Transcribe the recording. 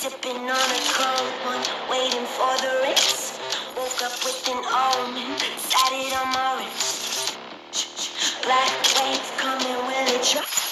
Sipping on a cold one, waiting for the race. Woke up with an almond, sat it on my wrist. Black waves coming, will it drop?